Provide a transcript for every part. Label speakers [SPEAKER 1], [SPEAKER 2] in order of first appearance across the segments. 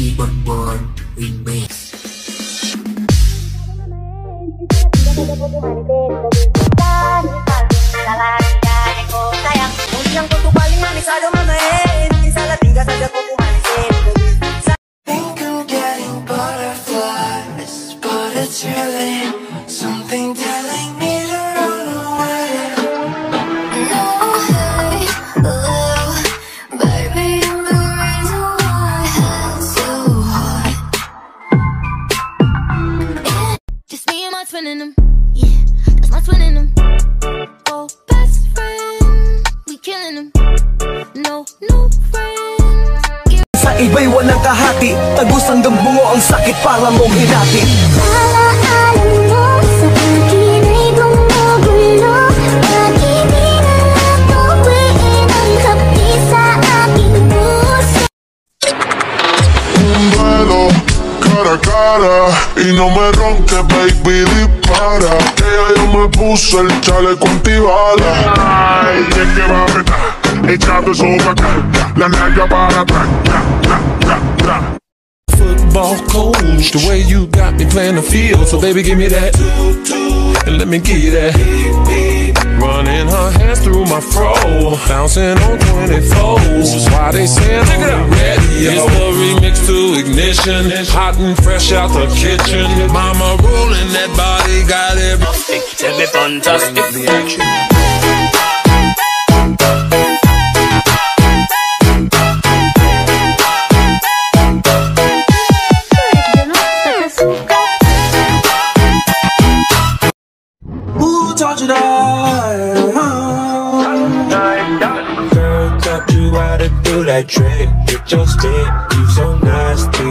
[SPEAKER 1] DJ Bonbon Remix.
[SPEAKER 2] Yang kau tuh
[SPEAKER 3] think I'm getting butterflies, but it's really
[SPEAKER 4] kahati Tagos hanggang bungo ang sakit para mong hinati
[SPEAKER 5] Alaalam mo sa akin ay gumugulo Pag-ibig na tuwiin ang kapi sa aking puso
[SPEAKER 6] un duelo cara a cara y no me ronques, baby, dispara. Que ya yo me puse el chaleco antibala. Ay, es que va a apretar, para acá, la nalga para atrás, tra, tra, tra, tra.
[SPEAKER 7] Football coach. The way you got me playing the field. So baby, give me that. And let me give you that. Running her hands through my fro. Bouncing on 24s. That's Why they saying on the radio? It's the remix to ignition. Hot and fresh out the kitchen. Mama rolling that body. Got every.
[SPEAKER 2] Tell me fantastic
[SPEAKER 7] The action.
[SPEAKER 3] Girl, taught you how to do that trick. Get your stick, you so nasty.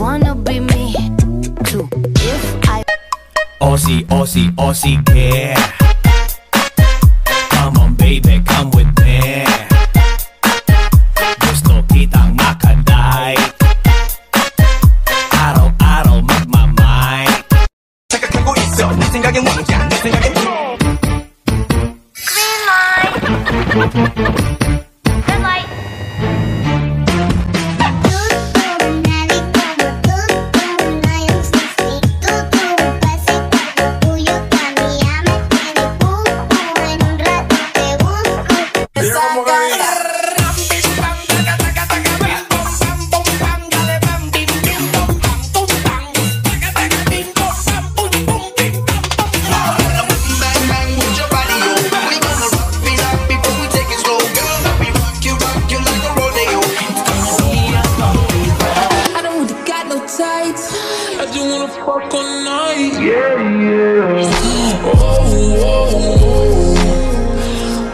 [SPEAKER 3] wanna be
[SPEAKER 5] me too. If I
[SPEAKER 4] Aussie, Aussie, Aussie care Come on baby, come with me Gusto kitang makaday Araw-araw magmamay 착각하고 있어 내 생각엔 왕자 내 생각엔
[SPEAKER 5] green light,
[SPEAKER 8] Fuck all night. Yeah, yeah. Oh, oh, oh.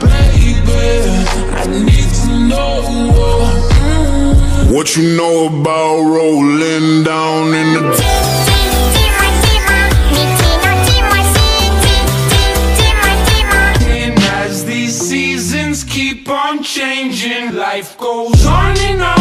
[SPEAKER 8] Baby, I need to know.
[SPEAKER 6] What you know about rolling down in the
[SPEAKER 8] And as these seasons keep on changing, life goes on and on.